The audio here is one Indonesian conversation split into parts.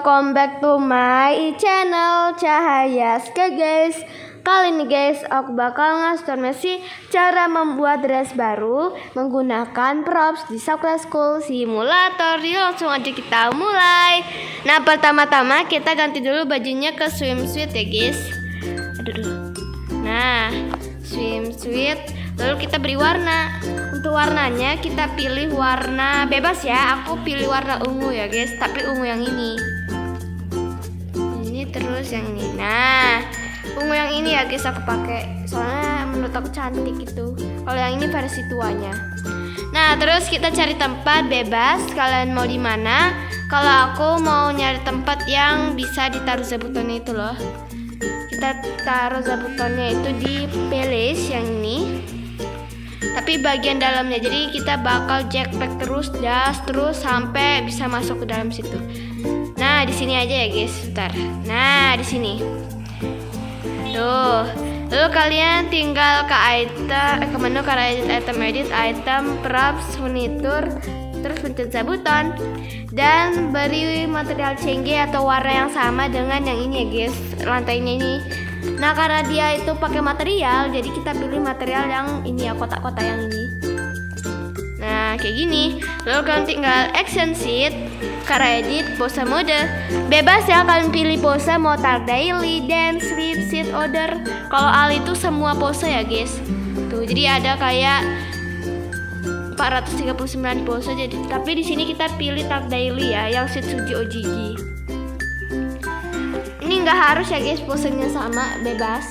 welcome back to my channel Cahaya Ska guys. Kali ini guys aku bakal ngasih cara membuat dress baru Menggunakan props di Sakura School Simulator. Yuk langsung aja kita mulai. Nah pertama-tama kita ganti dulu bajunya ke swimsuit ya guys. Aduh. Nah swimsuit. Lalu kita beri warna. Untuk warnanya kita pilih warna bebas ya. Aku pilih warna ungu ya guys, tapi ungu yang ini. Terus yang ini. Nah, ungu yang ini ya guys aku pakai. Soalnya menurut aku cantik itu. Kalau yang ini versi tuanya. Nah, terus kita cari tempat bebas. Kalian mau di mana? Kalau aku mau nyari tempat yang bisa ditaruh zabutonnya itu loh. Kita taruh zabutonnya itu di place yang ini tapi bagian dalamnya jadi kita bakal jackpack terus das terus sampai bisa masuk ke dalam situ nah di sini aja ya guys. Bentar. Nah di sini. Tuh. Lalu kalian tinggal ke item eh, ke menu ke edit item edit item props furniture terus pencet zabuton dan beri material CNG atau warna yang sama dengan yang ini ya guys. Lantainya ini. Nah karena dia itu pakai material, jadi kita pilih material yang ini ya kotak-kotak yang ini. Kayak gini. Lalu kalian tinggal action sheet, cara edit, pose mode. Bebas ya kalian pilih pose mau tag daily, dance, sleep, sit, order. Kalau al itu semua pose ya guys. Tuh jadi ada kayak 439 pose jadi tapi di sini kita pilih tag daily ya yang Shitsuji Ojiji ini nggak harus ya guys posenya sama bebas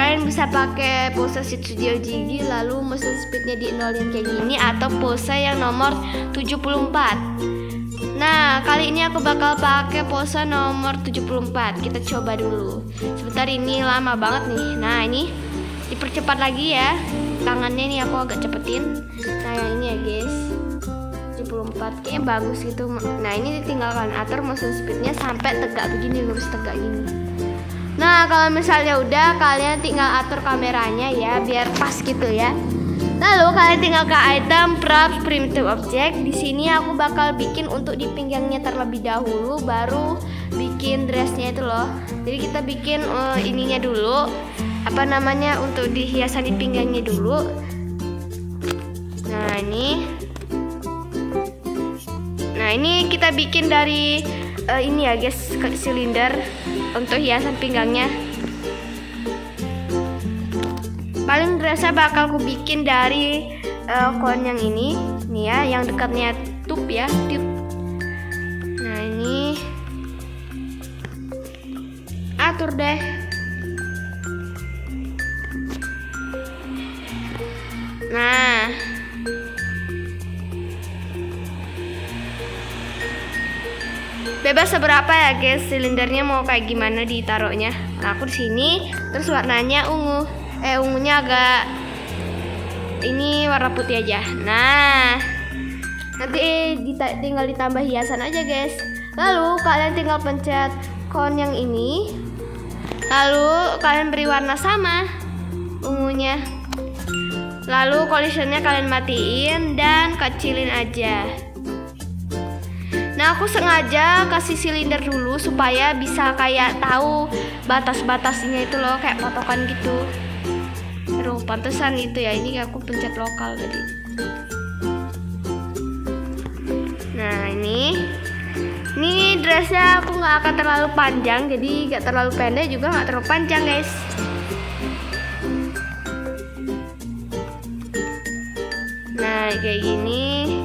kalian bisa pakai pose studio gigi lalu motion speednya di nolin kayak gini atau pose yang nomor 74 nah kali ini aku bakal pakai pose nomor 74 kita coba dulu. Sebentar ini lama banget nih. Nah ini dipercepat lagi ya. Tangannya nih aku agak cepetin. Nah yang ini ya guys. 74 kayaknya bagus gitu. Nah ini ditinggalkan. Atur motion speednya sampai tegak begini lurus tegak gini nah kalau misalnya udah kalian tinggal atur kameranya ya biar pas gitu ya. Lalu kalian tinggal ke item props primitive object. Di sini aku bakal bikin untuk di pinggangnya terlebih dahulu baru bikin dressnya itu loh. Jadi kita bikin uh, ininya dulu. Apa namanya? Untuk dihiasan di pinggangnya dulu. Nah ini. Nah ini kita bikin dari uh, ini ya guys silinder untuk hiasan pinggangnya. Paling dressnya bakal ku bikin dari uh, yang ini, nih ya, yang dekatnya tube ya, tube. Nah ini atur deh. Bebas seberapa ya guys? Silindernya mau kayak gimana ditaruhnya? Nah aku di sini terus warnanya ungu. Eh ungunya agak ini warna putih aja. Nah nanti dita tinggal ditambah hiasan aja guys. Lalu kalian tinggal pencet kon yang ini. Lalu kalian beri warna sama ungunya. Lalu collisionnya kalian matiin dan kecilin aja Nah aku sengaja kasih silinder dulu supaya bisa kayak tahu batas-batasnya itu loh kayak patokan gitu. Aduh pantesan gitu ya ini aku pencet lokal tadi. Nah ini ini dressnya aku nggak akan terlalu panjang jadi nggak terlalu pendek juga nggak terlalu panjang guys. Nah kayak gini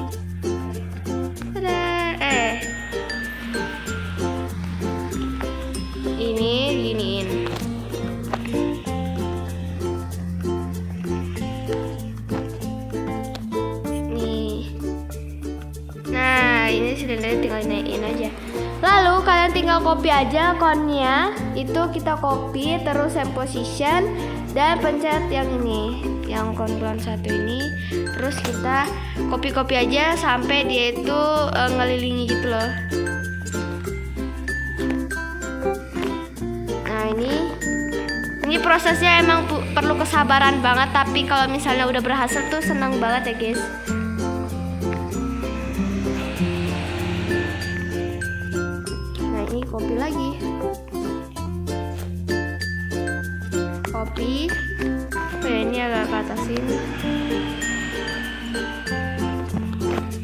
copy aja konnya. Itu kita copy terus yang position. Dan pencet yang ini yang konturan satu ini. Terus kita copy-copy aja sampai dia itu uh, ngelilingi gitu loh. Nah ini. Ini prosesnya emang perlu kesabaran banget. Tapi kalau misalnya udah berhasil tuh senang banget ya guys copy lagi. Oh ya, ini agak ke atasin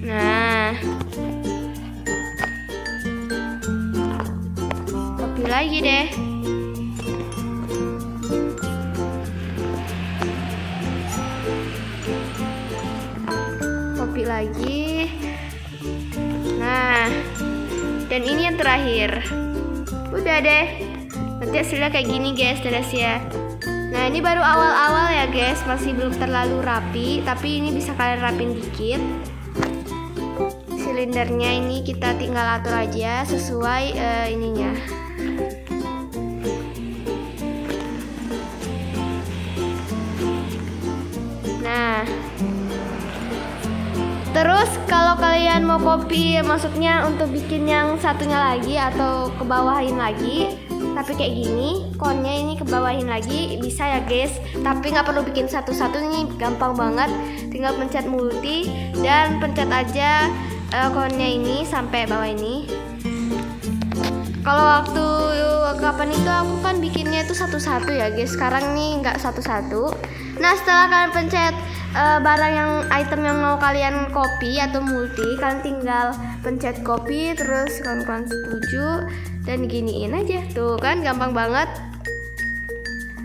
nah. Copy lagi deh. Copy lagi terakhir. Udah deh. Nanti hasilnya kayak gini guys ya. Nah ini baru awal-awal ya guys. Masih belum terlalu rapi tapi ini bisa kalian rapin dikit. Silindernya ini kita tinggal atur aja sesuai uh, ininya kalian mau copy maksudnya untuk bikin yang satunya lagi atau kebawahin lagi. Tapi kayak gini konnya ini kebawahin lagi bisa ya guys. Tapi nggak perlu bikin satu-satu ini gampang banget. Tinggal pencet multi dan pencet aja uh, konnya ini sampai bawah ini. Kalau waktu kapan itu aku kan bikinnya itu satu-satu ya guys. Sekarang nih nggak satu-satu. Nah setelah kalian pencet uh, barang yang item yang mau kalian copy atau multi kalian tinggal pencet copy terus kalian setuju dan giniin aja. Tuh kan gampang banget.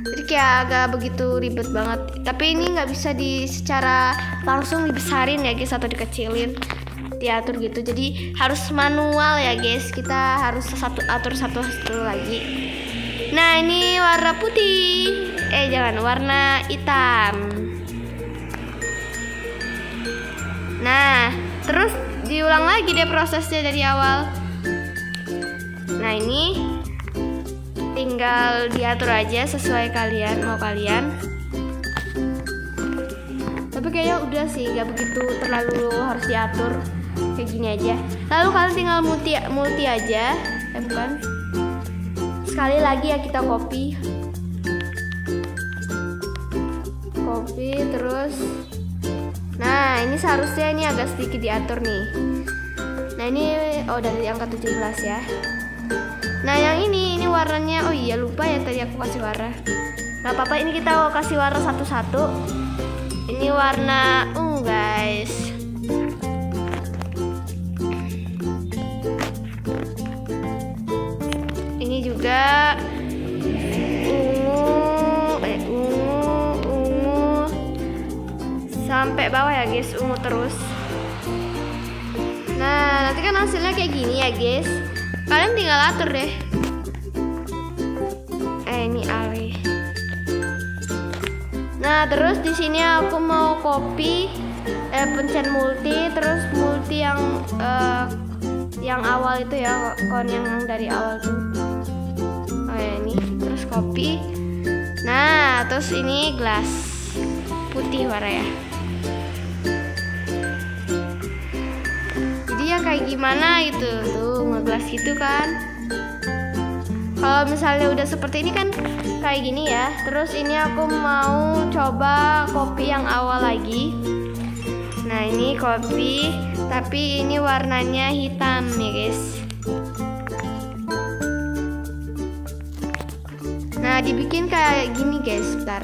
Jadi kayak agak begitu ribet banget. Tapi ini nggak bisa di secara langsung dibesarin ya guys atau dikecilin. Diatur gitu. Jadi harus manual ya guys. Kita harus satu atur satu satu lagi. Nah ini warna putih. Eh jangan warna hitam Nah, terus diulang lagi deh prosesnya dari awal. Nah, ini tinggal diatur aja sesuai kalian mau kalian. Tapi kayaknya udah sih, gak begitu terlalu harus diatur kayak gini aja. Lalu kalian tinggal multi multi aja, eh bukan. Sekali lagi ya kita copy. Copy terus Nah, ini seharusnya ini agak sedikit diatur nih. Nah, ini oh dari angka 17 ya. Nah, yang ini ini warnanya oh iya lupa ya tadi aku kasih warna. Gak apa-apa ini kita kasih warna satu-satu. Ini warna ungu, guys. Ya guys ungu terus. Nah nanti kan hasilnya kayak gini ya guys. Kalian tinggal atur deh. Eh ini ale nah terus di sini aku mau copy eh pencet multi terus multi yang eh, yang awal itu ya kon yang dari awal tuh. Oh ya ini. Terus copy. Nah terus ini gelas putih warna ya kayak gimana gitu tuh ngegas gitu kan. Kalau misalnya udah seperti ini kan kayak gini ya. Terus ini aku mau coba kopi yang awal lagi. Nah ini kopi tapi ini warnanya hitam ya guys. Nah dibikin kayak gini guys bentar.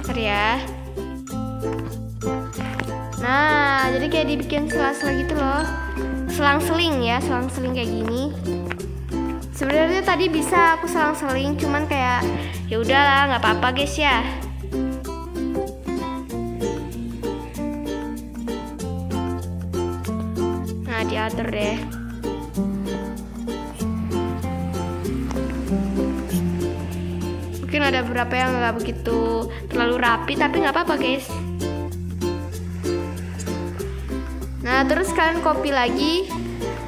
Bentar ya Nah, jadi kayak dibikin sela-sela gitu loh. Selang-seling ya, selang-seling kayak gini. Sebenarnya tadi bisa aku selang-seling, cuman kayak ya udahlah, nggak apa-apa guys ya. Nah, diatur deh. Mungkin ada beberapa yang nggak begitu terlalu rapi, tapi nggak apa-apa guys. Nah, terus kalian copy lagi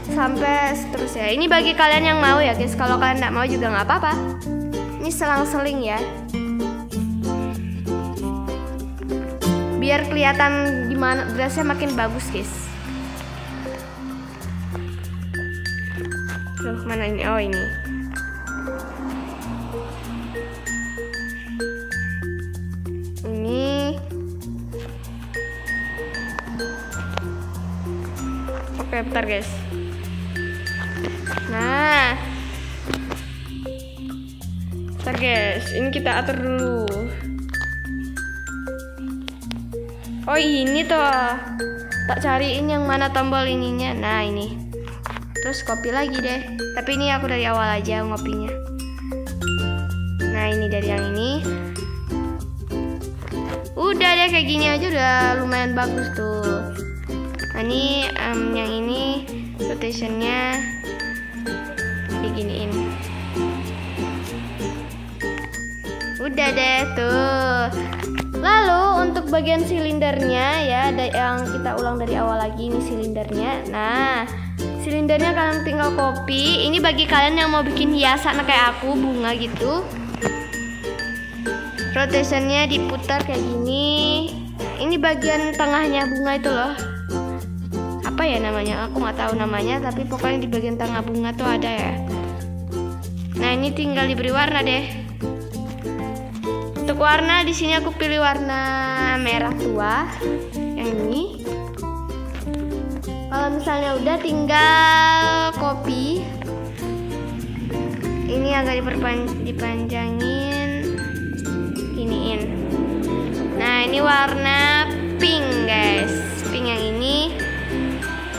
sampai seterusnya. Ini bagi kalian yang mau ya, guys. Kalau kalian tidak mau juga nggak apa-apa. Ini selang-seling ya. Biar kelihatan gimana dressnya makin bagus, guys. Tuh, mana ini? Oh, ini. Oke, bentar guys. Nah. Bentar guys, ini kita atur dulu. Oh, ini toh. Tak cariin yang mana tombol ininya. Nah, ini. Terus kopi lagi deh. Tapi ini aku dari awal aja ngopinya. Nah, ini dari yang ini. Udah deh kayak gini aja udah lumayan bagus tuh. Ini um, yang ini rotationnya diginiin. Udah deh tuh. Lalu untuk bagian silindernya ya ada yang kita ulang dari awal lagi ini silindernya. Nah, silindernya kalian tinggal copy. Ini bagi kalian yang mau bikin hiasan kayak aku bunga gitu. Rotationnya diputar kayak gini. Ini bagian tengahnya bunga itu loh. Apa ya namanya? Aku nggak tahu namanya, tapi pokoknya di bagian tengah bunga tuh ada ya. Nah ini tinggal diberi warna deh. Untuk warna di sini aku pilih warna merah tua yang ini. Kalau misalnya udah tinggal copy. Ini agak diperpan dipanjangin iniin. Nah, ini warna pink, guys.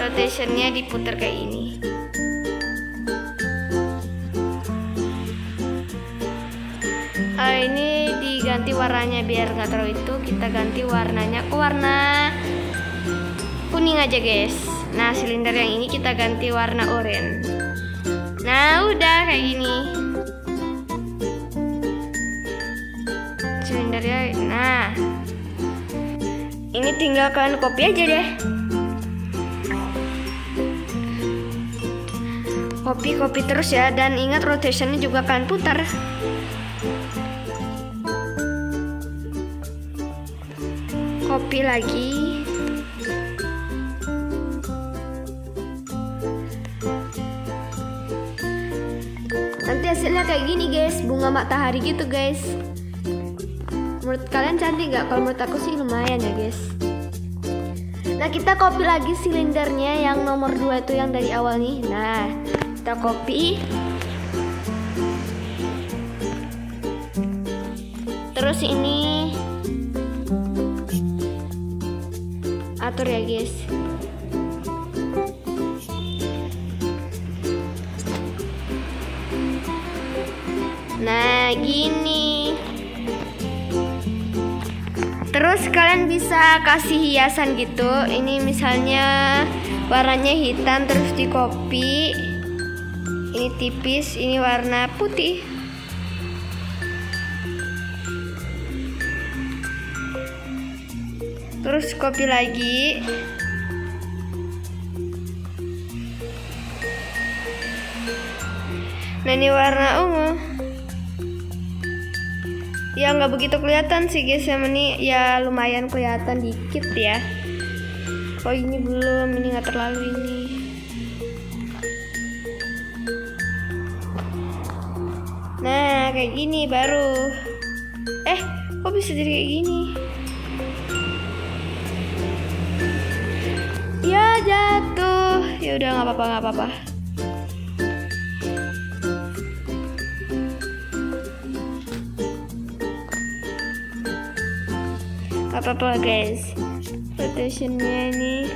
Rotationnya diputar kayak ini. Uh, ini diganti warnanya biar nggak terlalu itu kita ganti warnanya. Ke warna kuning aja guys? Nah silinder yang ini kita ganti warna oranye. Nah udah kayak gini. Silindernya nah. Ini tinggal kalian copy aja deh copy terus ya dan ingat rotationnya juga kalian putar. Copy lagi. Nanti hasilnya kayak gini guys. Bunga matahari gitu guys. Menurut kalian cantik gak? kalau menurut aku sih lumayan ya guys. Nah kita copy lagi silindernya yang nomor 2 itu yang dari awal nih. Nah kita copy terus ini. Atur ya guys. Nah gini. Terus kalian bisa kasih hiasan gitu. Ini misalnya warnanya hitam terus di copy tipis ini warna putih. Terus copy lagi. Nah ini warna ungu. Ya nggak begitu kelihatan sih guys yang ini ya lumayan kelihatan dikit ya. Oh ini belum ini nggak terlalu ini nah kayak gini baru. Eh kok bisa jadi kayak gini? Ya jatuh. Ya udah nggak apa-apa nggak apa-apa. Apa-apa guys. Rotationnya ini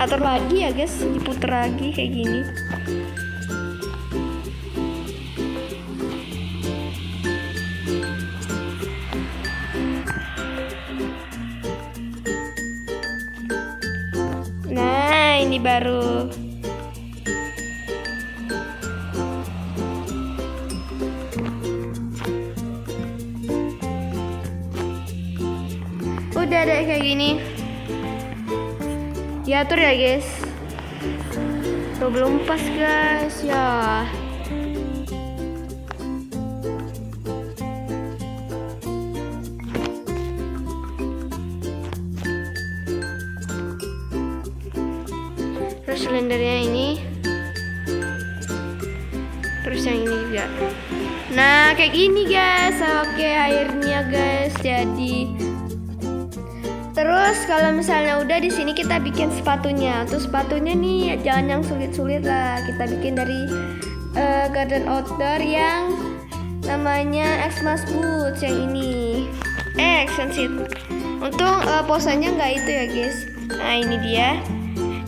atur lagi ya guys. Diputer lagi kayak gini Diatur ya, guys. Belum pas, guys. Ya. terus silindernya ini terus yang ini juga nah kayak gini guys oke airnya guys jadi terus kalau misalnya udah di sini kita bikin sepatunya. Terus sepatunya nih jangan yang sulit-sulit lah. Kita bikin dari uh, garden outdoor yang namanya Xmas Boots yang ini. Eh expensive untung uh, posanya nggak itu ya guys. Nah ini dia.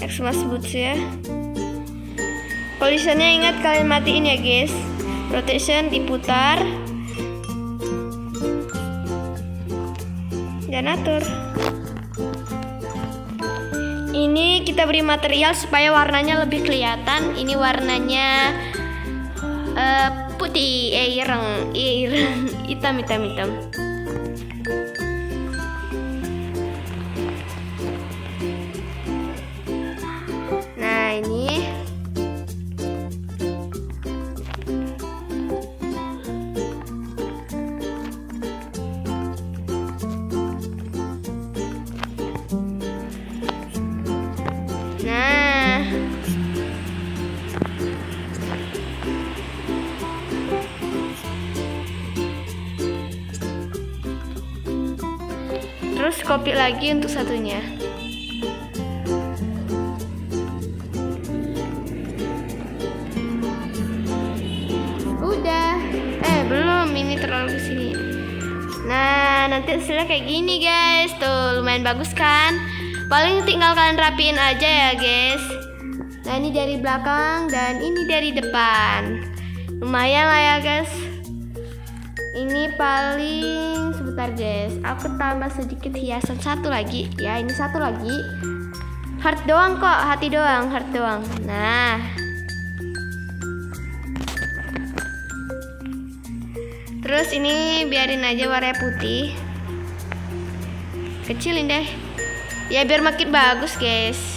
Xmas Boots ya. Polisnya ingat kalian matiin ya guys. Protection diputar. Dan atur Ini kita beri material supaya warnanya lebih kelihatan. Ini warnanya uh, putih Eh ireng, ireng Hitam hitam hitam terus kopi lagi untuk satunya. Udah. Eh belum. Ini terlalu ke sini nah nanti hasilnya kayak gini guys. Tuh lumayan bagus kan? Paling tinggal kalian rapiin aja ya guys. Nah ini dari belakang dan ini dari depan. Lumayan lah ya guys. Ini paling sebentar guys. Aku tambah sedikit hiasan. Satu lagi. Ya ini satu lagi. Heart doang kok hati doang heart doang. Nah. Terus ini biarin aja warna putih. Kecilin deh. Ya biar makin bagus guys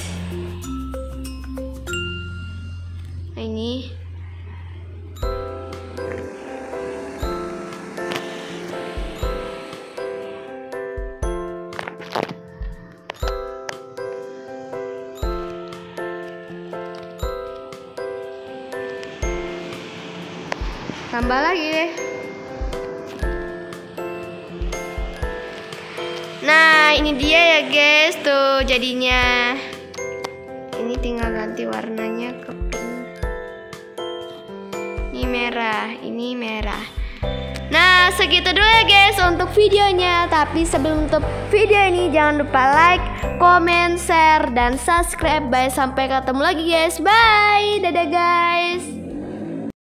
tambah lagi deh. Nah ini dia ya guys tuh jadinya. Ini tinggal ganti warnanya ke ini merah ini merah. Nah segitu dulu ya guys untuk videonya. Tapi sebelum tutup video ini jangan lupa like, comment, share, dan subscribe. Bye sampai ketemu lagi guys. Bye. Dadah guys